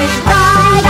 Bye.